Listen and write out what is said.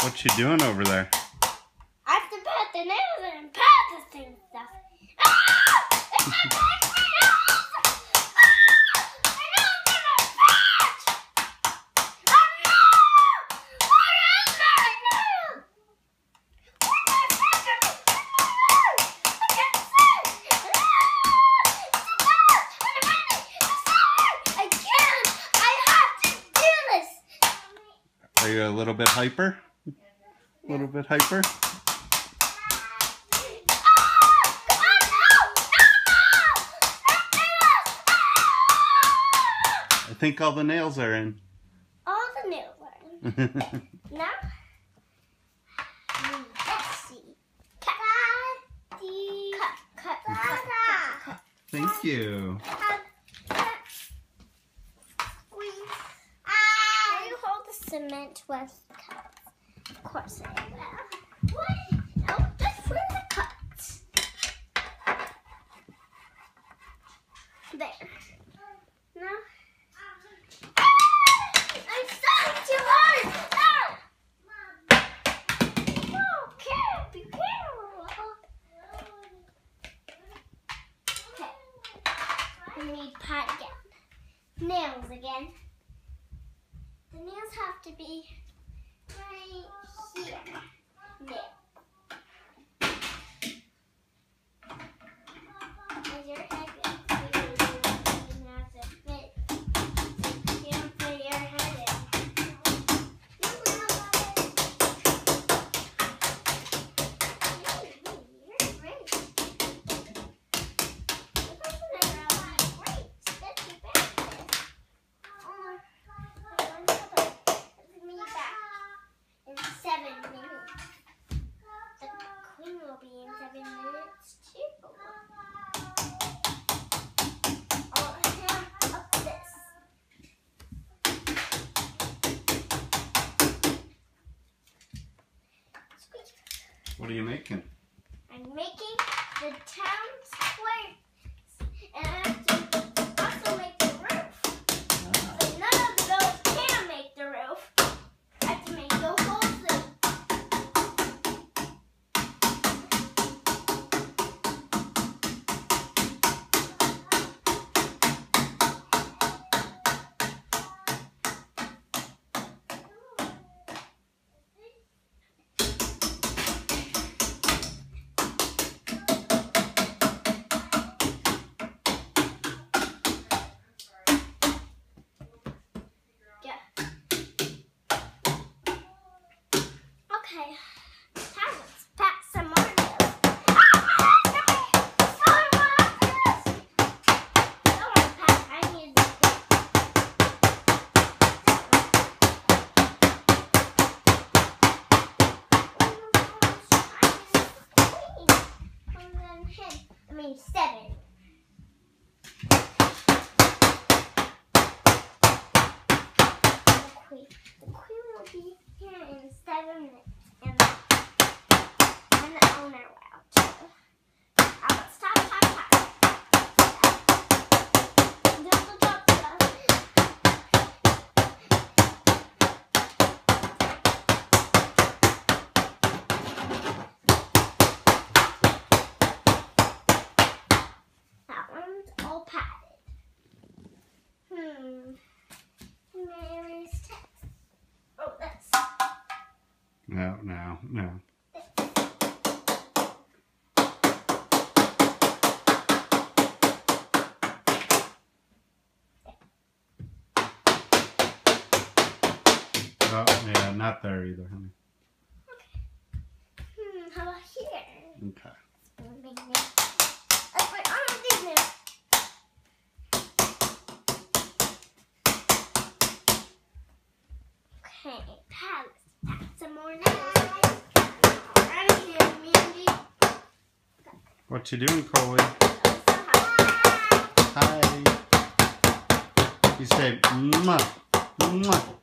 What you doing over there? I have to pat the nails in and practicing stuff. Ah! Ah! Oh! Ah! Are you a little bit hyper? A little bit hyper? I think all the nails are in. All the nails are in. Now, let's see. Cut, cut, cut, cut, cut, cut. Thank ah, you. Hold the cement with course I will. What? No, just the cuts. There. No. I'm stuck too hard. Ah! No, careful, be careful. Okay. Need pat again. Nails again. The nails have to be right here. What are you making? I'm making the town square, no, no, no. Oh, yeah, not there either, honey. hmm. How about here? Okay. Nail. What you doing, Coley? Hi. You say, mwah, mwah.